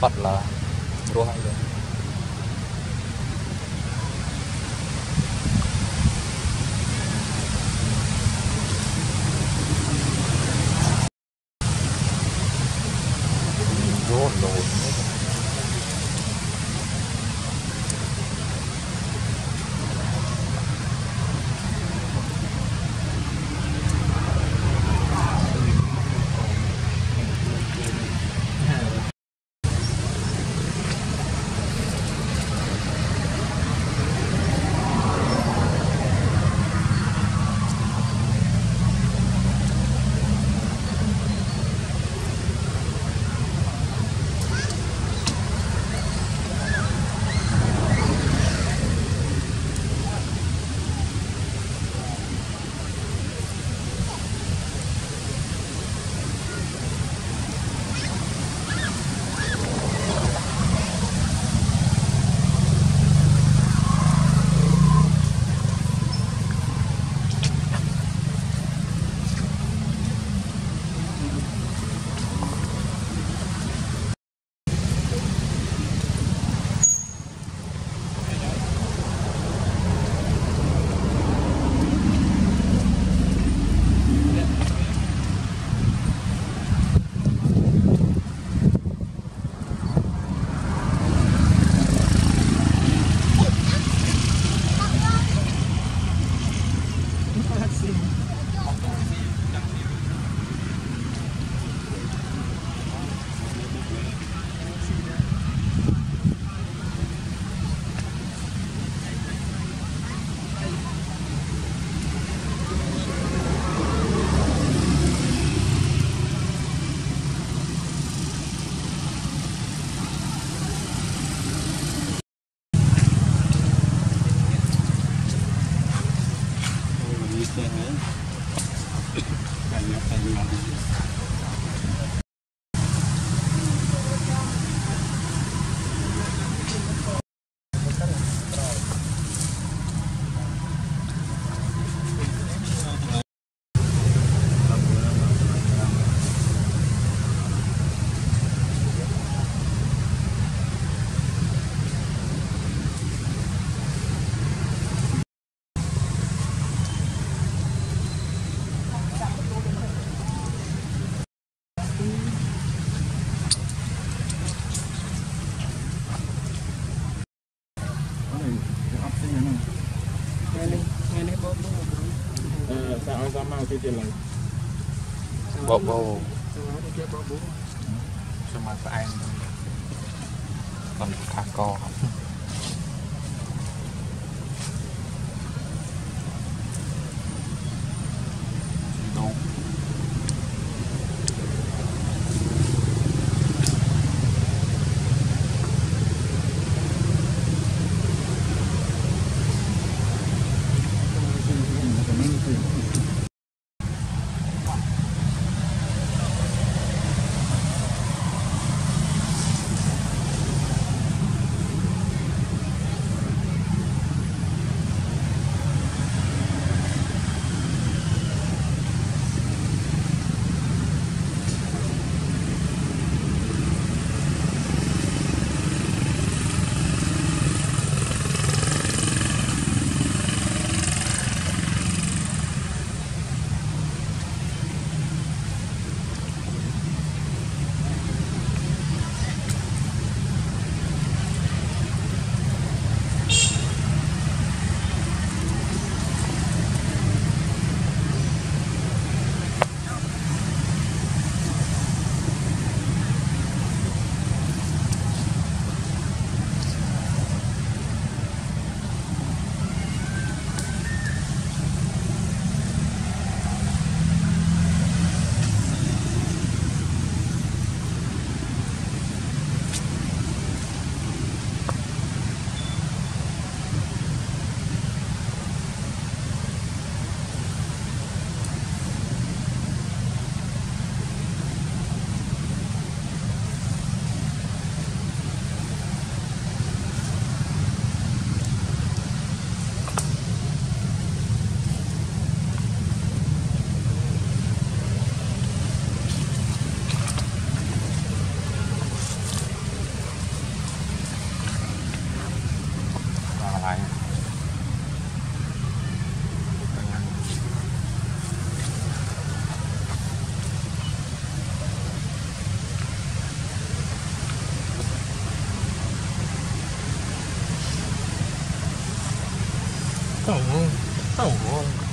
Phật là đua hay rồi Bộ bộ Sao mà phải anh. Còn thả co. าย tổng không tổng không